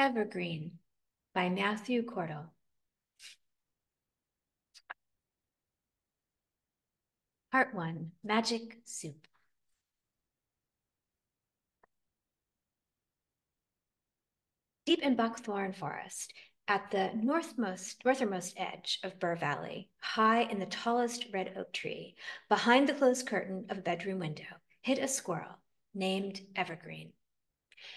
Evergreen by Matthew Cordell. Part 1 Magic Soup. Deep in Buckthorn Forest, at the northmost, northernmost edge of Burr Valley, high in the tallest red oak tree, behind the closed curtain of a bedroom window, hid a squirrel named Evergreen.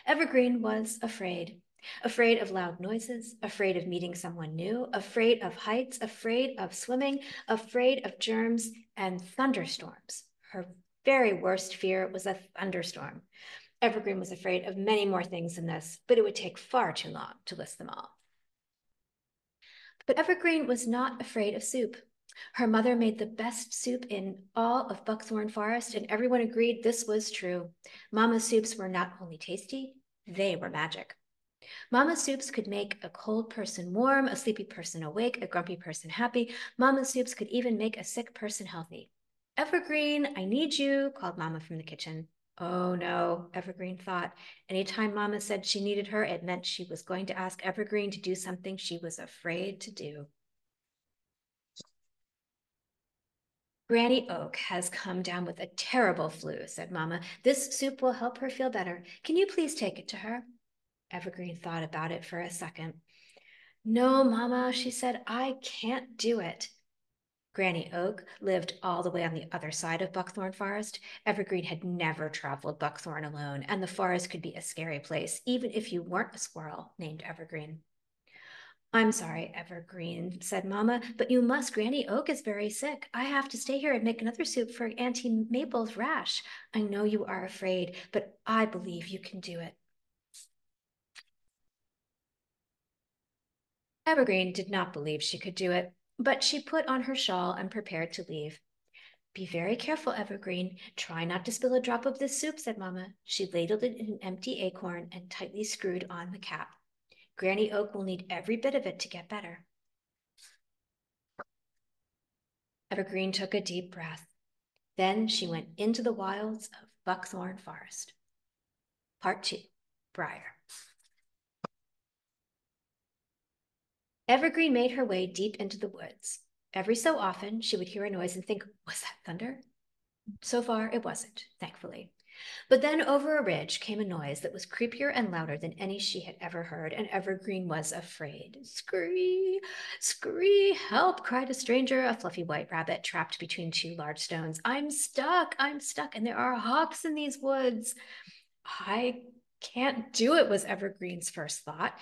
Evergreen was afraid afraid of loud noises, afraid of meeting someone new, afraid of heights, afraid of swimming, afraid of germs and thunderstorms. Her very worst fear was a thunderstorm. Evergreen was afraid of many more things than this, but it would take far too long to list them all. But Evergreen was not afraid of soup. Her mother made the best soup in all of Buckthorn Forest, and everyone agreed this was true. Mama's soups were not only tasty, they were magic. Mama Soups could make a cold person warm, a sleepy person awake, a grumpy person happy. Mama Soups could even make a sick person healthy. Evergreen, I need you, called Mama from the kitchen. Oh no, Evergreen thought. Anytime Mama said she needed her, it meant she was going to ask Evergreen to do something she was afraid to do. Granny Oak has come down with a terrible flu, said Mama. This soup will help her feel better. Can you please take it to her? Evergreen thought about it for a second. No, Mama, she said, I can't do it. Granny Oak lived all the way on the other side of Buckthorn Forest. Evergreen had never traveled Buckthorn alone, and the forest could be a scary place, even if you weren't a squirrel named Evergreen. I'm sorry, Evergreen, said Mama, but you must. Granny Oak is very sick. I have to stay here and make another soup for Auntie Maple's rash. I know you are afraid, but I believe you can do it. Evergreen did not believe she could do it, but she put on her shawl and prepared to leave. Be very careful, Evergreen. Try not to spill a drop of this soup, said Mama. She ladled it in an empty acorn and tightly screwed on the cap. Granny Oak will need every bit of it to get better. Evergreen took a deep breath. Then she went into the wilds of Buckthorn Forest. Part 2 Briar. Evergreen made her way deep into the woods. Every so often, she would hear a noise and think, was that thunder? So far, it wasn't, thankfully. But then over a ridge came a noise that was creepier and louder than any she had ever heard, and Evergreen was afraid. Scree, scree, help, cried a stranger, a fluffy white rabbit trapped between two large stones. I'm stuck, I'm stuck, and there are hawks in these woods. I can't do it, was Evergreen's first thought.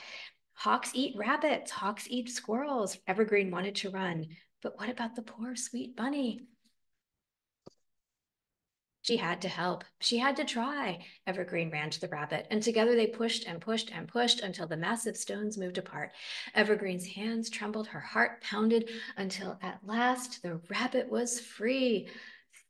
Hawks eat rabbits, hawks eat squirrels. Evergreen wanted to run, but what about the poor sweet bunny? She had to help. She had to try. Evergreen ran to the rabbit, and together they pushed and pushed and pushed until the massive stones moved apart. Evergreen's hands trembled, her heart pounded, until at last the rabbit was free.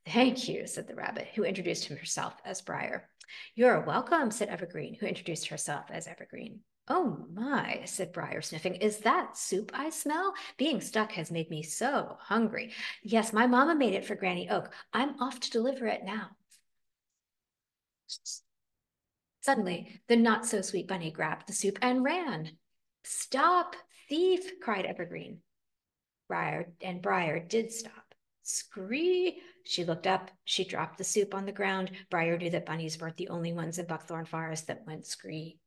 Thank you, said the rabbit, who introduced herself as Briar. You're welcome, said Evergreen, who introduced herself as Evergreen. Oh my, said Briar, sniffing. Is that soup I smell? Being stuck has made me so hungry. Yes, my mama made it for Granny Oak. I'm off to deliver it now. Suddenly, the not so sweet bunny grabbed the soup and ran. Stop, thief, cried Evergreen. Briar and Briar did stop. Scree! She looked up. She dropped the soup on the ground. Briar knew that bunnies weren't the only ones in Buckthorn Forest that went scree.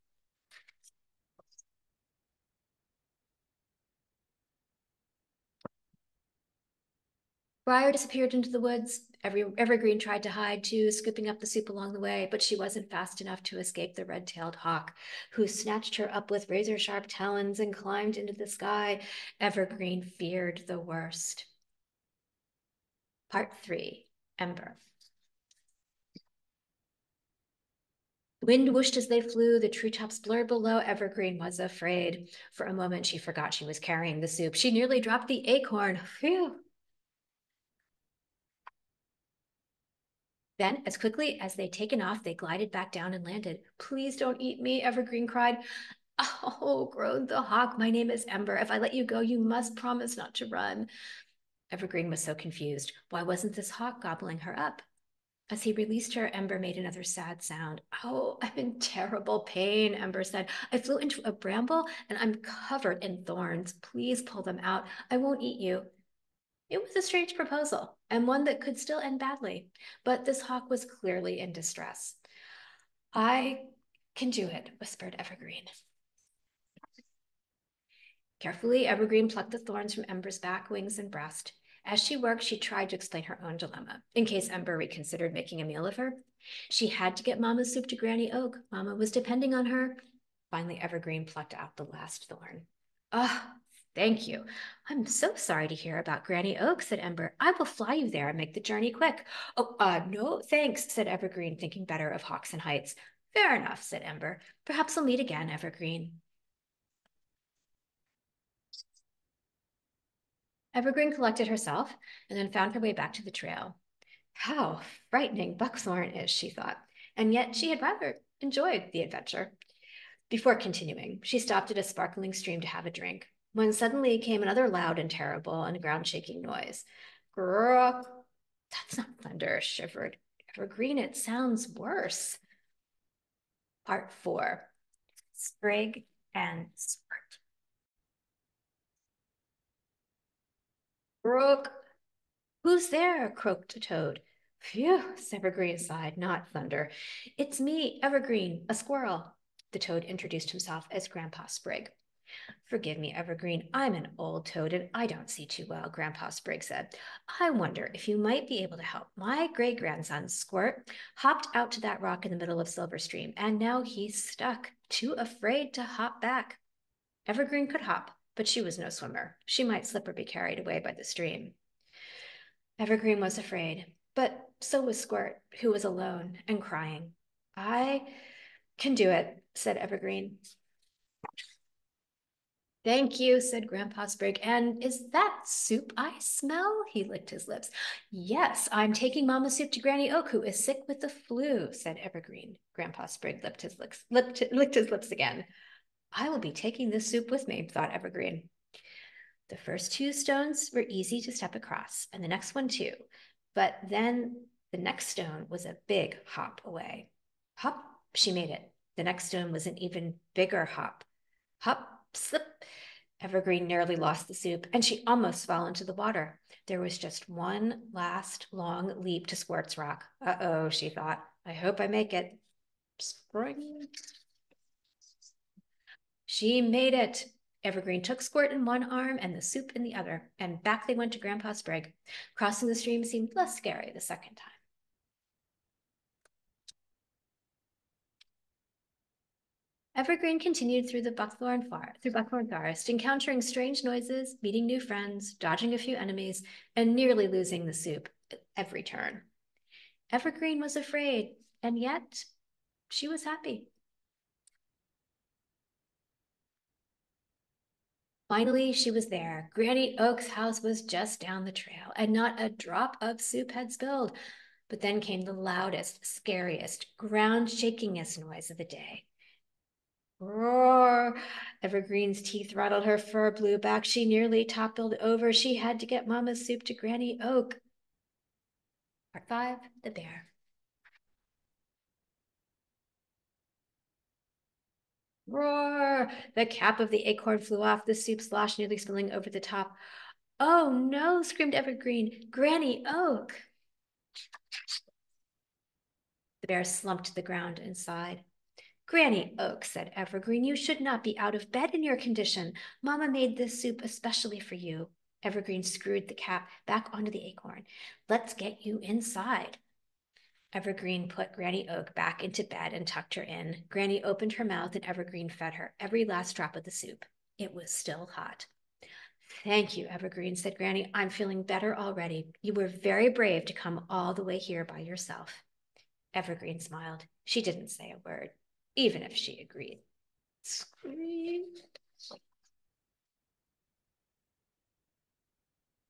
Briar disappeared into the woods. Every, Evergreen tried to hide too, scooping up the soup along the way, but she wasn't fast enough to escape the red-tailed hawk, who snatched her up with razor-sharp talons and climbed into the sky. Evergreen feared the worst. Part 3, Ember. Wind whooshed as they flew, the treetops blurred below. Evergreen was afraid. For a moment, she forgot she was carrying the soup. She nearly dropped the acorn. Phew! Then, as quickly as they'd taken off, they glided back down and landed. Please don't eat me, Evergreen cried. Oh, groaned the hawk, my name is Ember. If I let you go, you must promise not to run. Evergreen was so confused. Why wasn't this hawk gobbling her up? As he released her, Ember made another sad sound. Oh, I'm in terrible pain, Ember said. I flew into a bramble and I'm covered in thorns. Please pull them out. I won't eat you. It was a strange proposal, and one that could still end badly, but this hawk was clearly in distress. I can do it, whispered Evergreen. Carefully, Evergreen plucked the thorns from Ember's back, wings, and breast. As she worked, she tried to explain her own dilemma, in case Ember reconsidered making a meal of her. She had to get Mama's soup to Granny Oak. Mama was depending on her. Finally, Evergreen plucked out the last thorn. Ah, oh, thank you. I'm so sorry to hear about Granny Oak, said Ember. I will fly you there and make the journey quick. Oh, uh, no, thanks, said Evergreen, thinking better of Hawks and Heights. Fair enough, said Ember. Perhaps we'll meet again, Evergreen. Evergreen collected herself and then found her way back to the trail. How frightening Buckthorn is, she thought, and yet she had rather enjoyed the adventure. Before continuing, she stopped at a sparkling stream to have a drink, when suddenly came another loud and terrible and ground shaking noise. Grrrk! That's not thunder, shivered Evergreen. It sounds worse. Part four Sprig and Squirt. Brooke, who's there? croaked a toad. Phew, Evergreen sighed, not thunder. It's me, Evergreen, a squirrel. The toad introduced himself as Grandpa Sprig. Forgive me, Evergreen. I'm an old toad and I don't see too well, Grandpa Sprig said. I wonder if you might be able to help. My great grandson, Squirt, hopped out to that rock in the middle of Silver Stream, and now he's stuck, too afraid to hop back. Evergreen could hop, but she was no swimmer. She might slip or be carried away by the stream. Evergreen was afraid, but so was Squirt, who was alone and crying. I can do it, said Evergreen. Thank you, said Grandpa Sprig. And is that soup I smell? He licked his lips. Yes, I'm taking Mama's soup to Granny Oak, who is sick with the flu, said Evergreen. Grandpa Sprig licked his lips, licked his lips again. I will be taking this soup with me, thought Evergreen. The first two stones were easy to step across, and the next one too. But then the next stone was a big hop away. Hop, she made it. The next stone was an even bigger hop. Hop, slip. Evergreen nearly lost the soup, and she almost fell into the water. There was just one last long leap to Squirt's Rock. Uh oh, she thought. I hope I make it. Spring. She made it. Evergreen took Squirt in one arm and the soup in the other, and back they went to Grandpa Sprig. Crossing the stream seemed less scary the second time. Evergreen continued through the buckthorn, far, through buckthorn forest, encountering strange noises, meeting new friends, dodging a few enemies, and nearly losing the soup at every turn. Evergreen was afraid, and yet she was happy. Finally, she was there. Granny Oak's house was just down the trail, and not a drop of soup had spilled. But then came the loudest, scariest, ground shakingest noise of the day. Evergreen's teeth rattled, her fur blew back. She nearly toppled over. She had to get Mama's soup to Granny Oak. Part five The Bear. Roar! The cap of the acorn flew off, the soup sloshed, nearly spilling over the top. Oh no, screamed Evergreen. Granny Oak! The bear slumped to the ground and sighed. Granny Oak, said Evergreen, you should not be out of bed in your condition. Mama made this soup especially for you. Evergreen screwed the cap back onto the acorn. Let's get you inside. Evergreen put Granny Oak back into bed and tucked her in. Granny opened her mouth and Evergreen fed her every last drop of the soup. It was still hot. Thank you, Evergreen, said Granny. I'm feeling better already. You were very brave to come all the way here by yourself. Evergreen smiled. She didn't say a word, even if she agreed.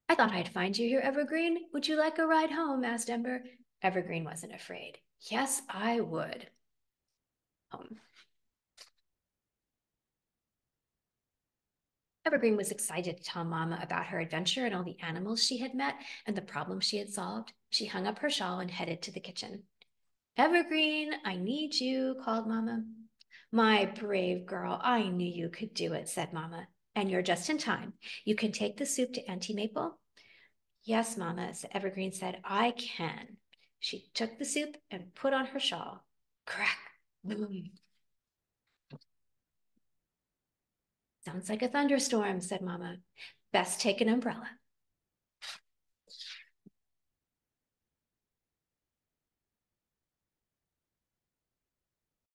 I thought I'd find you here, Evergreen. Would you like a ride home? asked Ember. Evergreen wasn't afraid. Yes, I would. Um, Evergreen was excited to tell Mama about her adventure and all the animals she had met and the problems she had solved. She hung up her shawl and headed to the kitchen. Evergreen, I need you, called Mama. My brave girl, I knew you could do it, said Mama. And you're just in time. You can take the soup to Auntie Maple. Yes, Mama, Evergreen said, I can. She took the soup and put on her shawl. Crack, boom. Sounds like a thunderstorm, said Mama. Best take an umbrella.